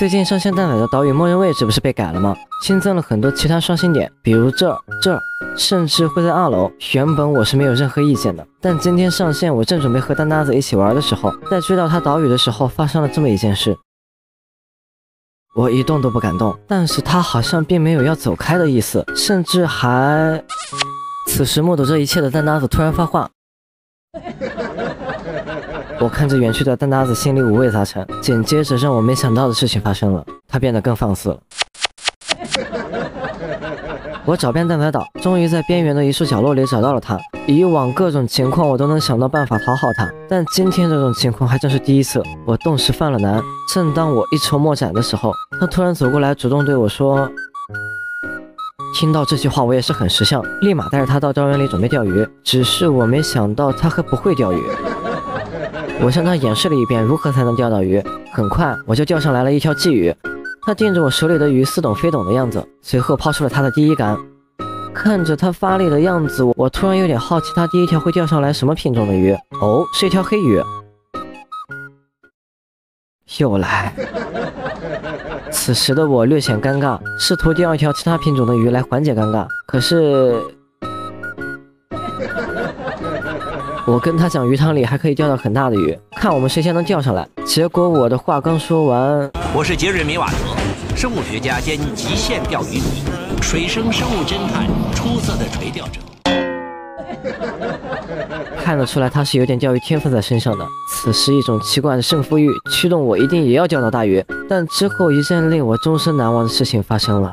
最近上线蛋仔的岛屿默认位置不是被改了吗？新增了很多其他刷新点，比如这儿、这儿，甚至会在二楼。原本我是没有任何意见的，但今天上线，我正准备和蛋搭子一起玩的时候，在追到他岛屿的时候，发生了这么一件事。我一动都不敢动，但是他好像并没有要走开的意思，甚至还……此时目睹这一切的蛋搭子突然发话。我看着远去的蛋搭子，心里五味杂陈。紧接着，让我没想到的事情发生了，他变得更放肆了。我找遍蛋仔岛，终于在边缘的一处角落里找到了他。以往各种情况我都能想到办法讨好他，但今天这种情况还真是第一次。我顿时犯了难。正当我一筹莫展的时候，他突然走过来，主动对我说：“听到这句话，我也是很识相，立马带着他到钓园里准备钓鱼。只是我没想到他还不会钓鱼。我向他演示了一遍如何才能钓到鱼，很快我就钓上来了一条鲫鱼。他盯着我手里的鱼，似懂非懂的样子，随后抛出了他的第一杆。看着他发力的样子，我突然有点好奇，他第一条会钓上来什么品种的鱼？哦，是一条黑鱼。又来。此时的我略显尴尬，试图钓一条其他品种的鱼来缓解尴尬。可是，我跟他讲鱼塘里还可以钓到很大的鱼，看我们谁先能钓上来。结果我的话刚说完，我是杰瑞米瓦德，生物学家兼极限钓鱼迷，水生生物侦探，出色的垂钓者。看得出来他是有点钓鱼天分在身上的。此时一种奇怪的胜负欲驱动我，一定也要钓到大鱼。但之后一件令我终身难忘的事情发生了。